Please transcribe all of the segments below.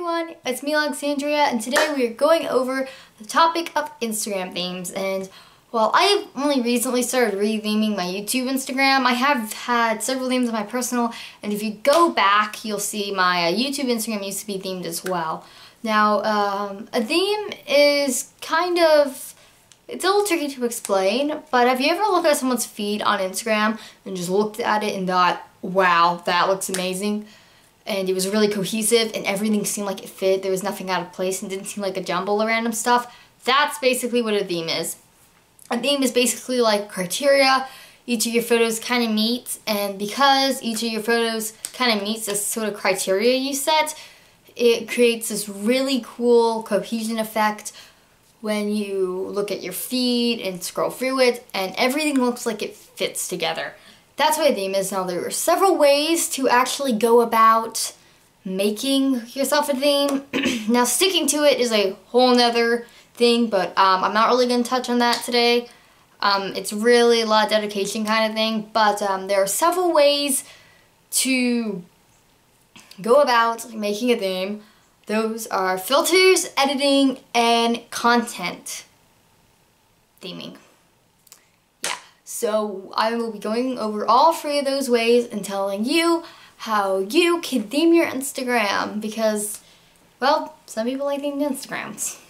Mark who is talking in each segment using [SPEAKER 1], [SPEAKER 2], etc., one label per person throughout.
[SPEAKER 1] everyone, it's me Alexandria and today we are going over the topic of Instagram themes and while I've only recently started retheming my YouTube Instagram, I have had several themes on my personal and if you go back you'll see my uh, YouTube Instagram used to be themed as well. Now um, a theme is kind of, it's a little tricky to explain, but have you ever looked at someone's feed on Instagram and just looked at it and thought, wow, that looks amazing? And it was really cohesive and everything seemed like it fit. There was nothing out of place and didn't seem like a jumble of random stuff. That's basically what a theme is. A theme is basically like criteria each of your photos kind of meets and because each of your photos kind of meets this sort of criteria you set, it creates this really cool cohesion effect when you look at your feed and scroll through it and everything looks like it fits together. That's what a theme is. Now there are several ways to actually go about making yourself a theme. now sticking to it is a whole nother thing, but um, I'm not really going to touch on that today. Um, it's really a lot of dedication kind of thing, but um, there are several ways to go about making a theme. Those are filters, editing, and content theming. So I will be going over all three of those ways and telling you how you can theme your Instagram because, well, some people like themed Instagrams.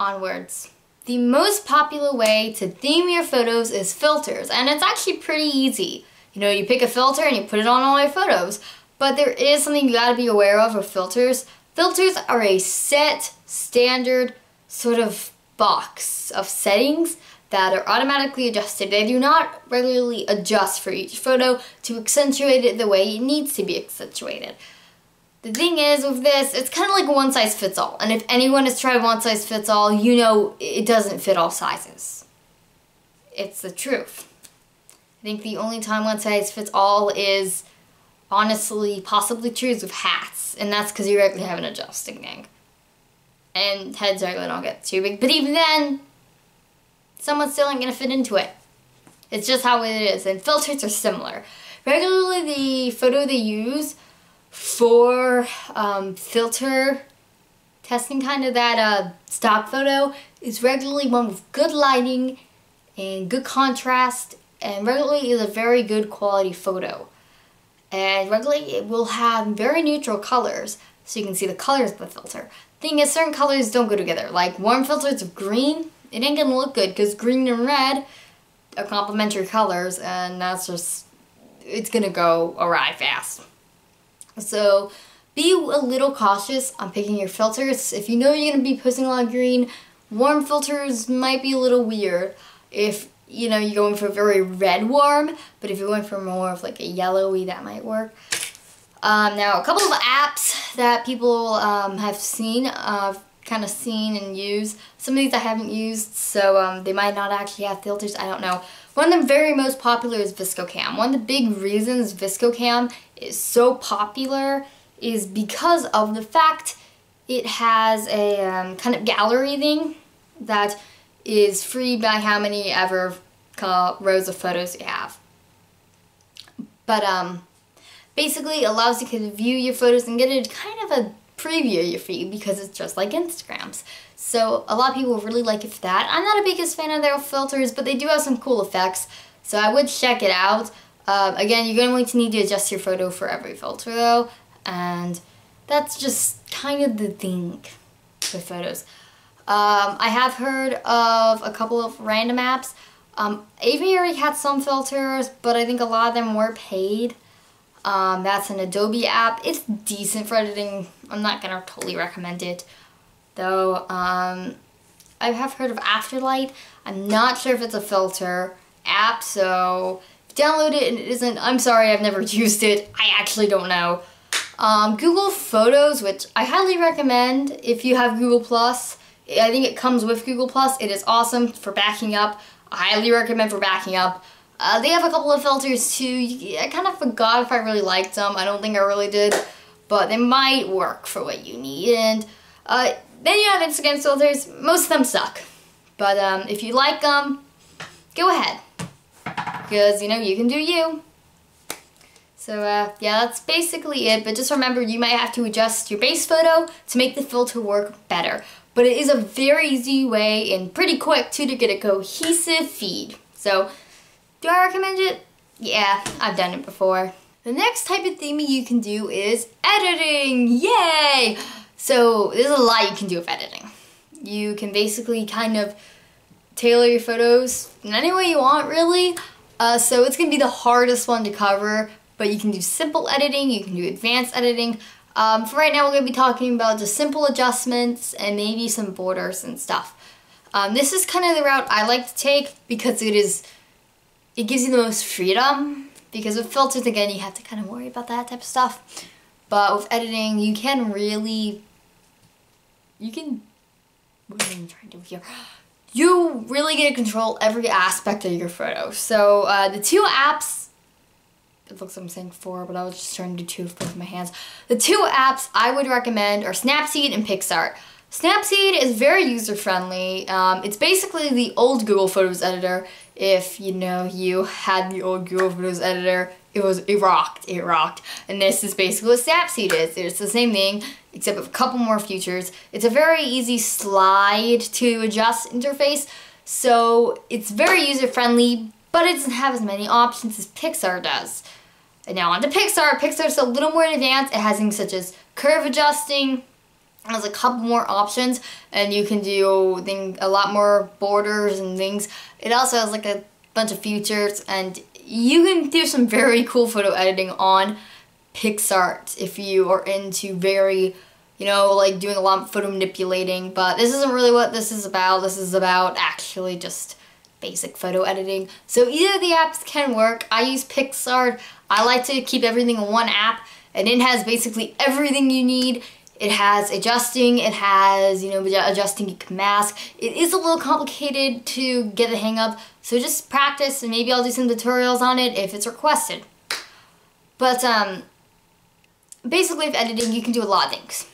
[SPEAKER 1] Onwards. The most popular way to theme your photos is filters, and it's actually pretty easy. You know, you pick a filter and you put it on all your photos, but there is something you gotta be aware of with filters. Filters are a set, standard sort of box of settings that are automatically adjusted. They do not regularly adjust for each photo to accentuate it the way it needs to be accentuated. The thing is with this, it's kind of like one size fits all. And if anyone has tried one size fits all, you know it doesn't fit all sizes. It's the truth. I think the only time one size fits all is honestly possibly true is with hats. And that's because you regularly have an adjusting thing. And heads regularly don't get too big. But even then, someone's still ain't gonna fit into it. It's just how it is, and filters are similar. Regularly, the photo they use for um, filter testing, kind of that uh, stock photo, is regularly one with good lighting and good contrast, and regularly is a very good quality photo. And regularly, it will have very neutral colors, so you can see the colors of the filter. Thing is, certain colors don't go together. Like warm filters of green it ain't gonna look good because green and red are complementary colors and that's just, it's gonna go awry fast. So be a little cautious on picking your filters. If you know you're gonna be posting a lot of green, warm filters might be a little weird. If you know you're going for very red warm, but if you're going for more of like a yellowy, that might work. Um, now, a couple of apps that people um, have seen uh, kind of seen and used. Some of these I haven't used, so um, they might not actually have filters, I don't know. One of the very most popular is VSCO Cam. One of the big reasons VSCO Cam is so popular is because of the fact it has a um, kind of gallery thing that is free by how many ever rows of photos you have. But um, basically allows you to view your photos and get a kind of a preview your feed because it's just like Instagrams. So a lot of people really like it for that. I'm not a biggest fan of their filters, but they do have some cool effects. So I would check it out. Uh, again, you're going to need to adjust your photo for every filter though. And that's just kind of the thing with photos. Um, I have heard of a couple of random apps. Um, Aviary had some filters, but I think a lot of them were paid. Um, that's an Adobe app. It's decent for editing. I'm not to totally recommend it. Though, um, I have heard of Afterlight. I'm not sure if it's a filter app, so download it and it isn't. I'm sorry, I've never used it. I actually don't know. Um, Google Photos, which I highly recommend if you have Google+. Plus. I think it comes with Google+. Plus. It is awesome for backing up. I highly recommend for backing up. Uh, they have a couple of filters too. I kind of forgot if I really liked them. I don't think I really did. But they might work for what you need. And uh, then you have Instagram filters. Most of them suck. But um, if you like them, go ahead. Because, you know, you can do you. So uh, yeah, that's basically it. But just remember, you might have to adjust your base photo to make the filter work better. But it is a very easy way and pretty quick too to get a cohesive feed. So do I recommend it? Yeah, I've done it before. The next type of theming you can do is editing. Yay! So there's a lot you can do with editing. You can basically kind of tailor your photos in any way you want, really. Uh, so it's gonna be the hardest one to cover, but you can do simple editing, you can do advanced editing. Um, for right now, we're gonna be talking about just simple adjustments and maybe some borders and stuff. Um, this is kind of the route I like to take because it is, it gives you the most freedom. Because with filters, again, you have to kind of worry about that type of stuff. But with editing, you can really, you can, what am I trying to do here? You really get to control every aspect of your photo. So uh, the two apps it looks like I'm saying four, but I was just trying to do two with my hands. The two apps I would recommend are Snapseed and PicsArt. Snapseed is very user-friendly. Um, it's basically the old Google Photos editor. If, you know, you had the old Google Photos editor, it was, it rocked, it rocked. And this is basically what Snapseed is. It's the same thing, except with a couple more features. It's a very easy slide to adjust interface, so it's very user-friendly, but it doesn't have as many options as PicsArt does. And now on to PicsArt. PicsArt's a little more advanced. It has things such as curve adjusting. Has a couple more options and you can do thing, a lot more borders and things. It also has like a bunch of features and you can do some very cool photo editing on PicsArt if you are into very, you know, like doing a lot of photo manipulating. But this isn't really what this is about. This is about actually just basic photo editing. So either the apps can work. I use PicsArt. I like to keep everything in one app and it has basically everything you need. It has adjusting, it has, you know, adjusting mask. It is a little complicated to get the hang of, so just practice and maybe I'll do some tutorials on it if it's requested. But um, basically with editing, you can do a lot of things.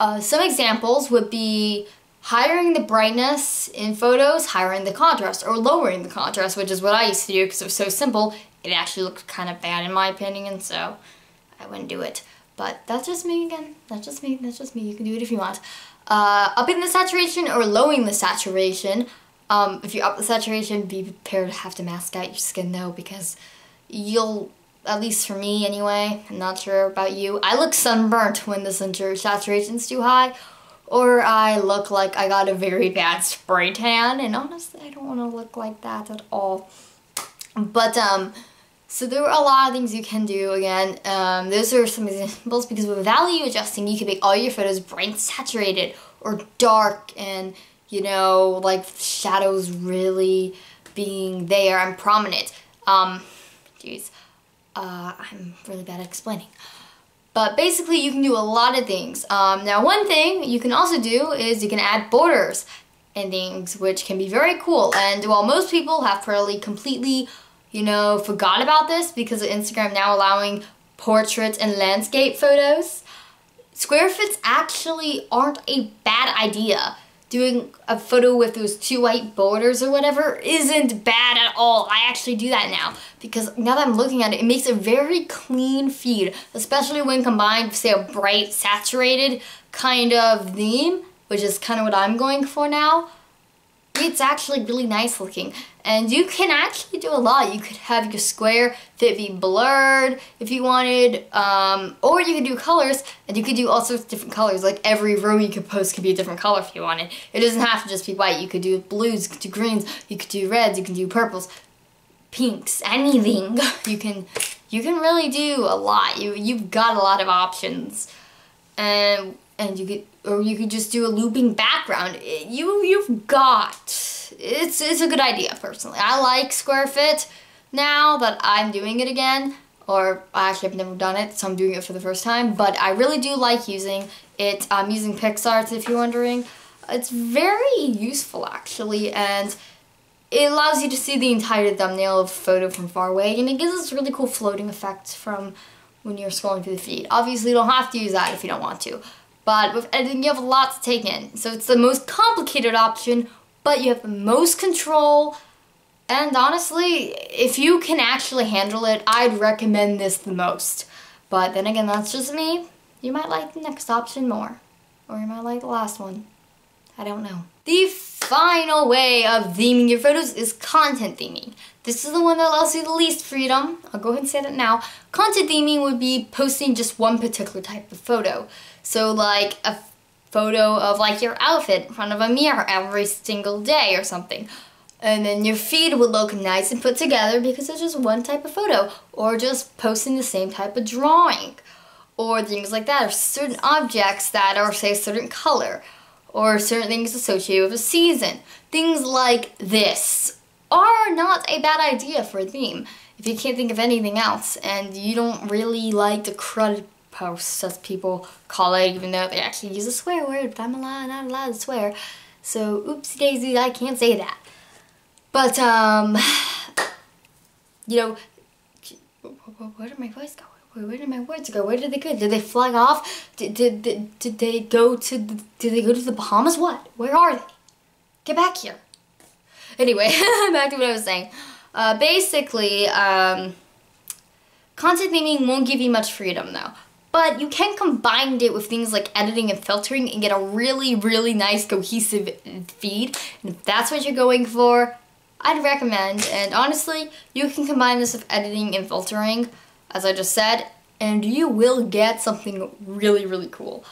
[SPEAKER 1] Uh, some examples would be hiring the brightness in photos, hiring the contrast, or lowering the contrast, which is what I used to do because it was so simple. It actually looked kind of bad in my opinion, and so I wouldn't do it. But that's just me again. That's just me. That's just me. You can do it if you want. Uh, upping the saturation or lowering the saturation. Um, if you up the saturation, be prepared to have to mask out your skin though, because you'll, at least for me anyway, I'm not sure about you, I look sunburnt when the saturation's too high, or I look like I got a very bad spray tan, and honestly, I don't want to look like that at all. But, um, so there are a lot of things you can do, again, um, those are some examples, because with value adjusting, you can make all your photos bright saturated, or dark, and, you know, like shadows really being there and prominent. Um, jeez, uh, I'm really bad at explaining. But basically you can do a lot of things. Um, now one thing you can also do is you can add borders and things which can be very cool. And while most people have probably completely, you know, forgot about this because of Instagram now allowing portraits and landscape photos, square fits actually aren't a bad idea. Doing a photo with those two white borders or whatever isn't bad at all. I actually do that now because now that I'm looking at it, it makes a very clean feed, especially when combined with, say, a bright, saturated kind of theme, which is kind of what I'm going for now it's actually really nice looking. And you can actually do a lot. You could have your square fit be blurred if you wanted, um, or you could do colors, and you could do all sorts of different colors. Like every row you could post could be a different color if you wanted. It doesn't have to just be white. You could do blues, you could do greens, you could do reds, you can do purples, pinks, anything. You can, you can really do a lot. You, you've got a lot of options. And and you could or you could just do a looping background. You you've got it's it's a good idea personally. I like Square Fit now that I'm doing it again. Or I actually have never done it, so I'm doing it for the first time. But I really do like using it. I'm using PicsArt if you're wondering. It's very useful actually, and it allows you to see the entire thumbnail of a photo from far away, and it gives us really cool floating effects from when you're scrolling through the feed. Obviously, you don't have to use that if you don't want to. But with editing, you have a lot to take in. So it's the most complicated option, but you have the most control And honestly, if you can actually handle it, I'd recommend this the most. But then again, that's just me. You might like the next option more. Or you might like the last one. I don't know. The final way of theming your photos is content theming. This is the one that allows you the least freedom. I'll go ahead and say that now. Content theming would be posting just one particular type of photo. So like a photo of like your outfit in front of a mirror every single day or something. And then your feed would look nice and put together because it's just one type of photo. Or just posting the same type of drawing. Or things like that. Or certain objects that are say a certain color. Or certain things associated with a season. Things like this are not a bad idea for a theme if you can't think of anything else and you don't really like the crud posts as people call it even though they actually use a swear word but I'm allowed, not allowed to swear so oopsie daisy I can't say that but um you know where did my voice go where did my words go? Where did they go? Did they fly off? Did, did, did, did they go to the, did they go to the Bahamas? What? Where are they? Get back here. Anyway, back to what I was saying. Uh, basically, um, content theming won't give you much freedom though. But you can combine it with things like editing and filtering and get a really, really nice cohesive feed. And if that's what you're going for, I'd recommend. And honestly, you can combine this with editing and filtering, as I just said, and you will get something really, really cool.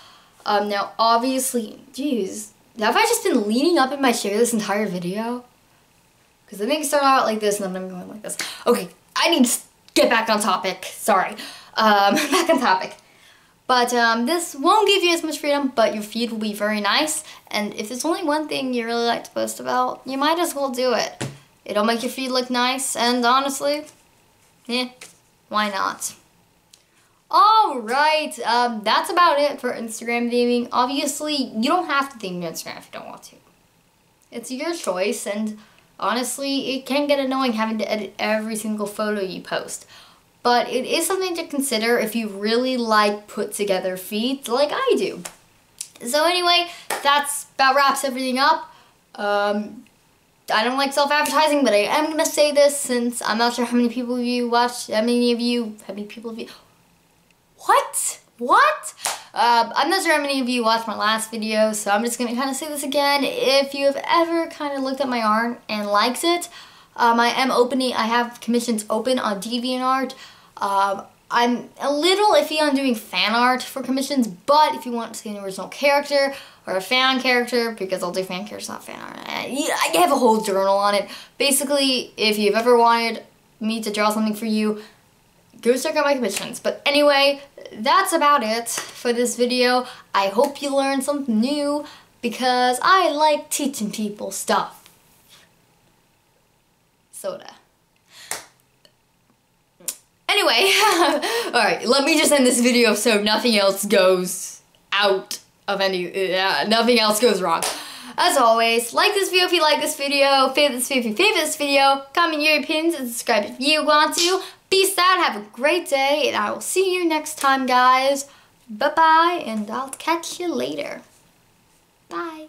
[SPEAKER 1] Um, now, obviously, geez, have I just been leaning up in my chair this entire video? Because I think it started out like this and then I'm going like this. Okay, I need to get back on topic. Sorry. Um, back on topic. But um, this won't give you as much freedom, but your feed will be very nice. And if there's only one thing you really like to post about, you might as well do it. It'll make your feed look nice, and honestly, eh, why not? Alright, um, that's about it for Instagram theming. Obviously, you don't have to theme your Instagram if you don't want to. It's your choice, and Honestly, it can get annoying having to edit every single photo you post. But it is something to consider if you really like put together feeds like I do. So anyway, that's about wraps everything up. Um, I don't like self-advertising, but I am to say this since I'm not sure how many people of you watch, how many of you, how many people of you, what? What? Uh, I'm not sure how many of you watched my last video, so I'm just to kind of say this again. If you have ever kind of looked at my art and likes it, um, I am opening, I have commissions open on DeviantArt. Um, I'm a little iffy on doing fan art for commissions, but if you want to see an original character or a fan character, because I'll do fan characters, not fan art, I have a whole journal on it. Basically, if you've ever wanted me to draw something for you, go check out my commissions. But anyway, that's about it for this video. I hope you learned something new because I like teaching people stuff. Soda. Anyway, alright, let me just end this video so nothing else goes out of any, uh, nothing else goes wrong. As always, like this video if you like this video, favorite this video if you favorite this video, comment your opinions and subscribe if you want to. Peace out, have a great day, and I will see you next time, guys. Bye-bye, and I'll catch you later. Bye.